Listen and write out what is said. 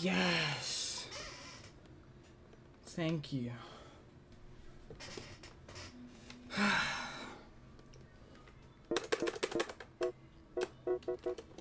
Yes. Thank you.